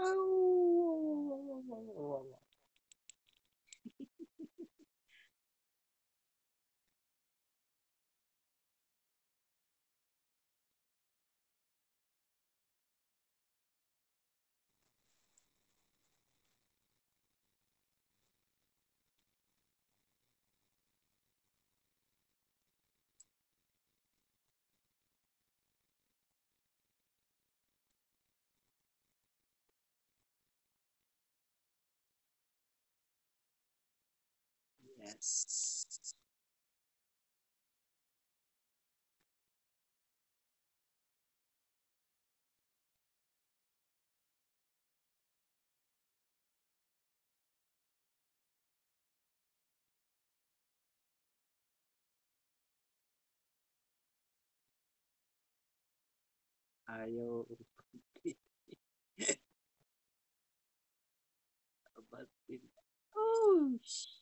哎呦 Yes. Abatin. Oh. Yes.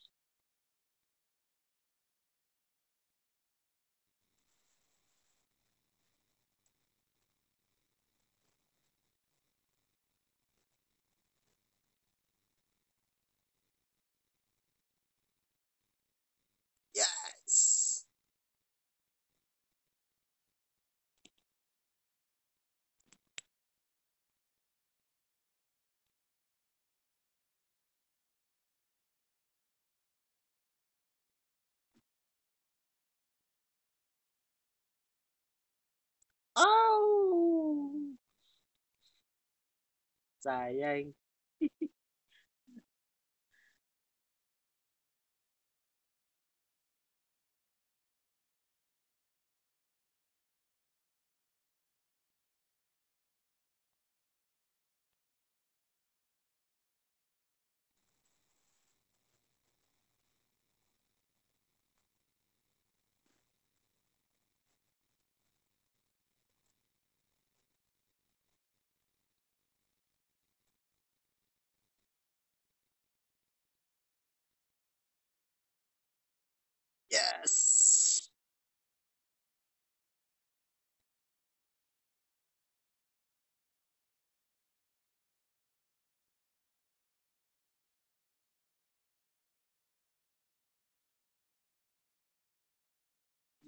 在应嘿嘿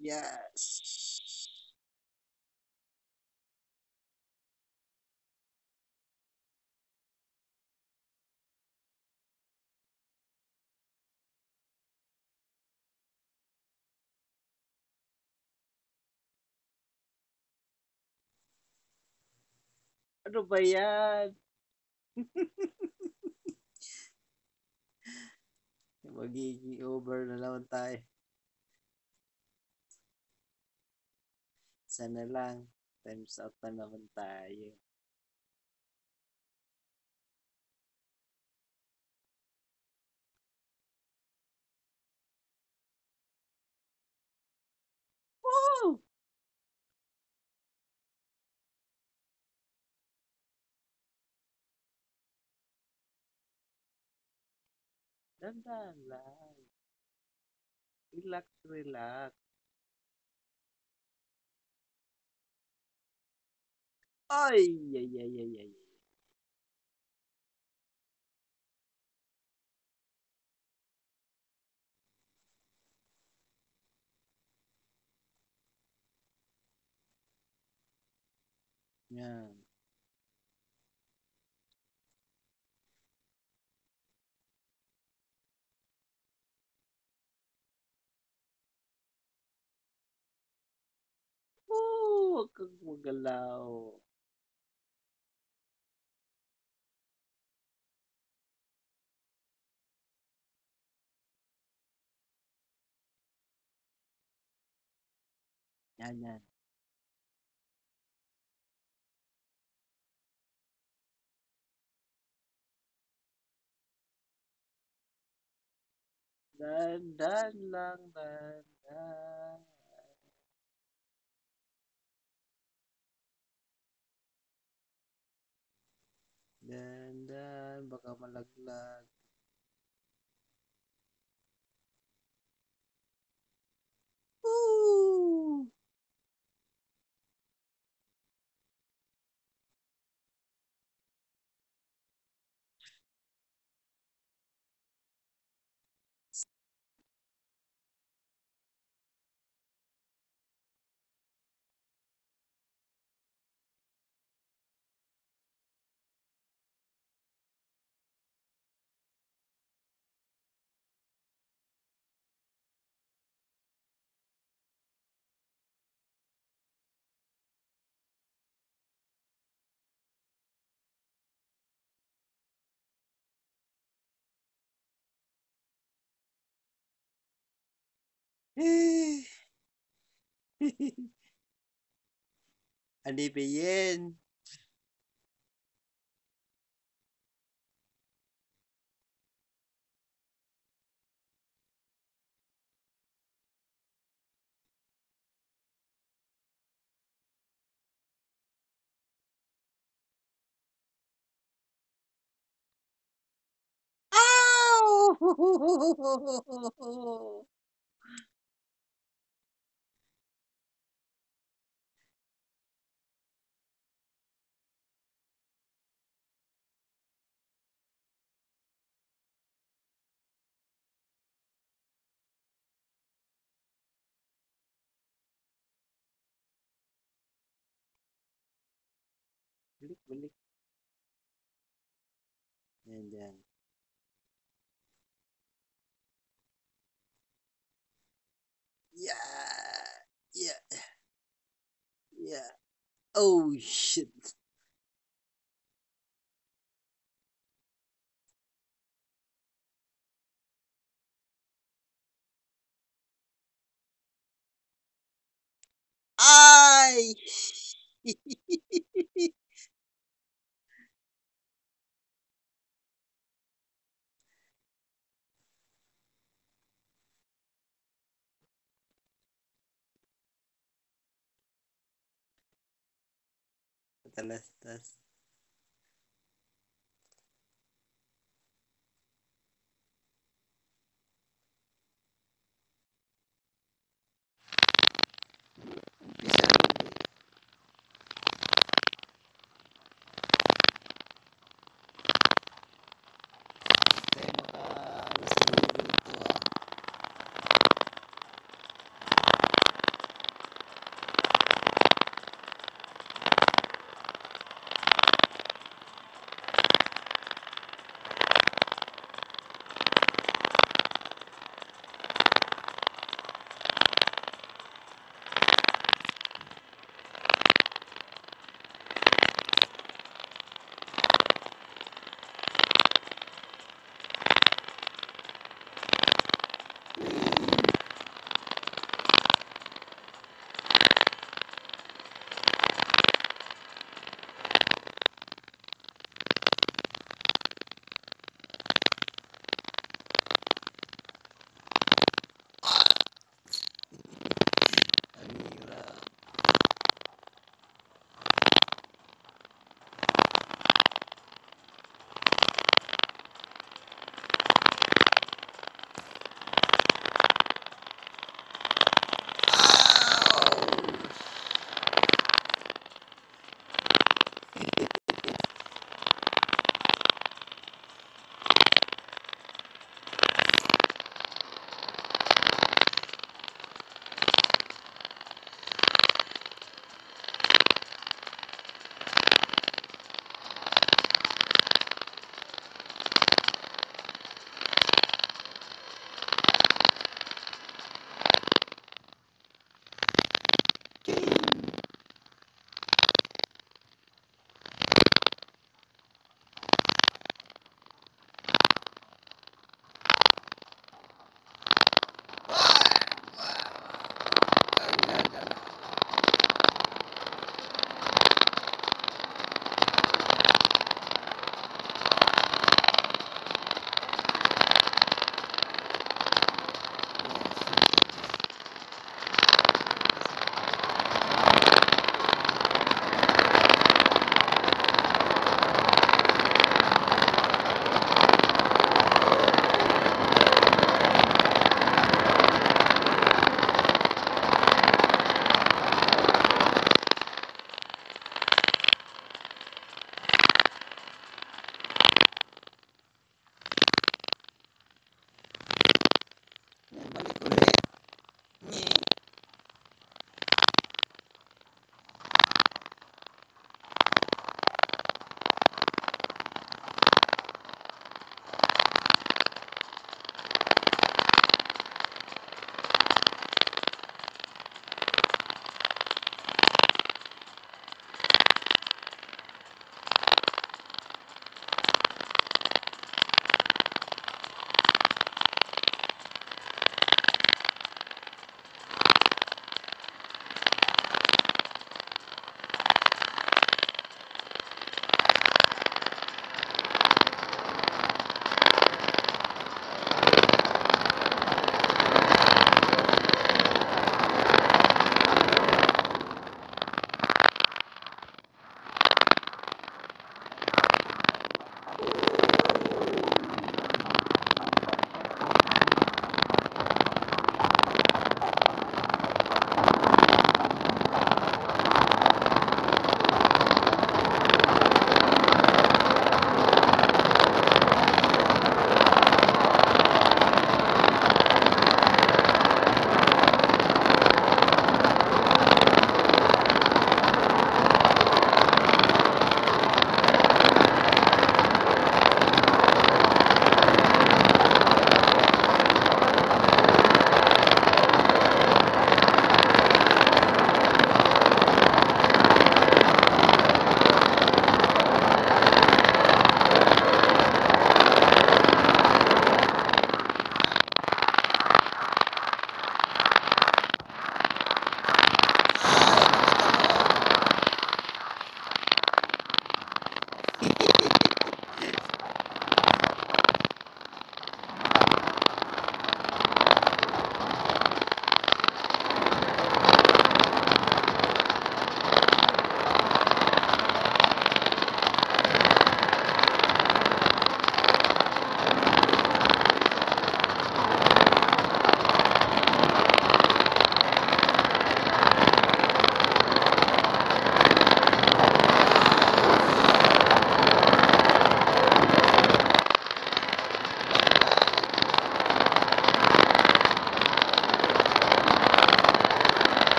Yes. Ano ba yan? Magiging over na naman tayo. Sana lang. Times out na naman tayo. Woo! Dandan lang. Relax, relax. Ai, ai, ai, ai, ai. Yeah. Oh, kagumagalaw. dan dan lang dan dan dan dan bakal melaglag Ano ba yan? Ow! Yan, yan. Yeah! Yeah! Yeah! Oh, shit! Ay! Talas, tas.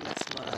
That's my